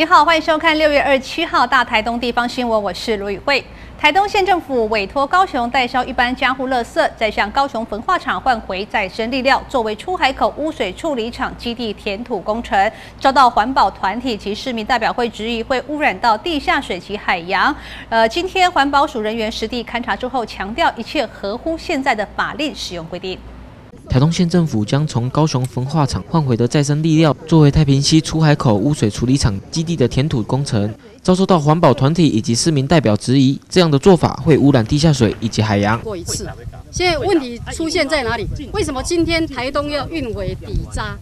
你好，欢迎收看六月二十七号大台东地方新闻，我是卢宇慧。台东县政府委托高雄代销一般家户垃圾，再向高雄焚化厂换回再生力料，作为出海口污水处理厂基地填土工程，遭到环保团体及市民代表会质疑会污染到地下水及海洋。呃，今天环保署人员实地勘查之后，强调一切合乎现在的法令使用规定。台东县政府将从高雄焚化厂换回的再生力料，作为太平溪出海口污水处理厂基地的填土工程，遭受到环保团体以及市民代表质疑，这样的做法会污染地下水以及海洋。过一次，现在问题出现在哪里？为什么今天台东要运回底渣？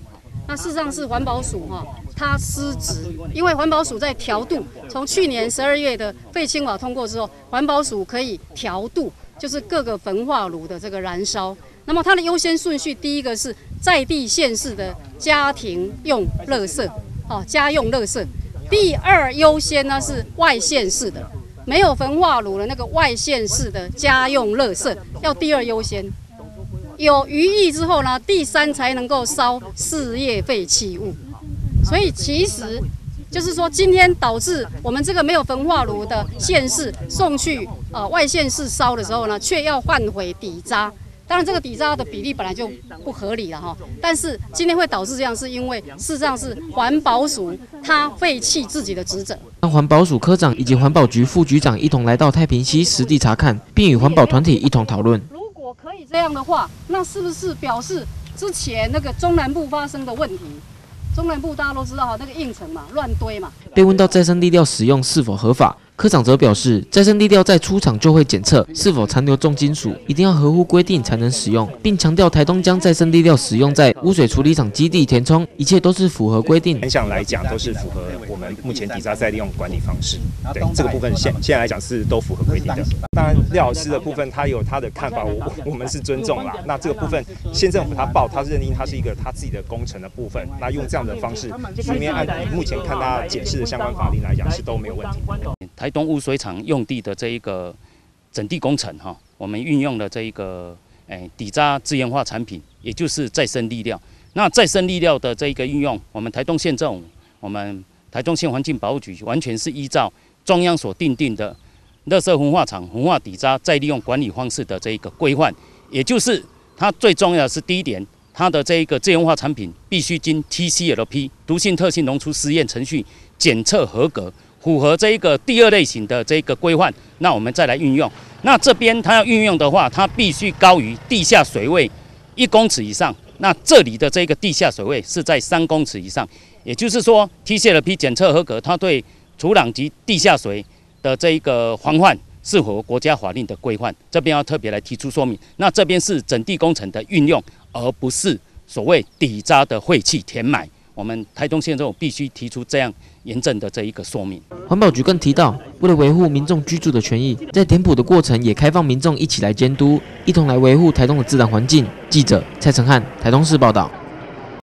那事实上是环保署哈，它失职，因为环保署在调度，从去年十二月的废青法通过之后，环保署可以调度，就是各个焚化炉的这个燃烧。那么它的优先顺序，第一个是在地县市的家庭用垃圾，哦，家用垃圾；第二优先呢是外县市的，没有焚化炉的那个外县市的家用垃圾要第二优先。有余意之后呢，第三才能够烧事业废弃物。所以其实就是说，今天导致我们这个没有焚化炉的县市送去呃外县市烧的时候呢，却要换回底渣。当然，这个底渣的比例本来就不合理了哈。但是今天会导致这样，是因为事实上是环保署他废弃自己的职责。当环保署科长以及环保局副局长一同来到太平溪实地查看，并与环保团体一同讨论。如果可以这样的话，那是不是表示之前那个中南部发生的问题？中南部大家都知道哈，那个硬层嘛，乱堆嘛。被问到再生力料使用是否合法？科长则表示，再生地料在出厂就会检测是否残留重金属，一定要合乎规定才能使用，并强调台东将再生地料使用在污水处理厂基地填充，一切都是符合规定。反向来讲，都是符合我们目前底渣再利用管理方式。对这个部分，现现在来讲是都符合规定的。当然，廖老师的部分他有他的看法，我 我们是尊重啦。那这个部分县政府他报，他认定他是一个他自己的工程的部分，那用这样的方式，里面按目前看他解释的相关法令来讲是都没有问题。台东污水厂用地的这一个整地工程哈，我们运用了这一个诶底渣资源化产品，也就是再生力料。那再生力料的这一个运用，我们台东县政府，我们台东县环境保护局完全是依照中央所定定的垃圾焚化厂焚化底渣再利用管理方式的这一个规范，也就是它最重要的是第一点，它的这一个资源化产品必须经 TCLP 毒性特性溶出实验程序检测合格。符合这一个第二类型的这一个规范，那我们再来运用。那这边它要运用的话，它必须高于地下水位一公尺以上。那这里的这个地下水位是在三公尺以上，也就是说，T C L P 检测合格，它对土壤及地下水的这一个防范是否国家法令的规范，这边要特别来提出说明。那这边是整地工程的运用，而不是所谓底渣的废弃填埋。我们台东县政府必须提出这样严正的这一个说明。环保局更提到，为了维护民众居住的权益，在填补的过程也开放民众一起来监督，一同来维护台东的自然环境。记者蔡成汉，台东市报道。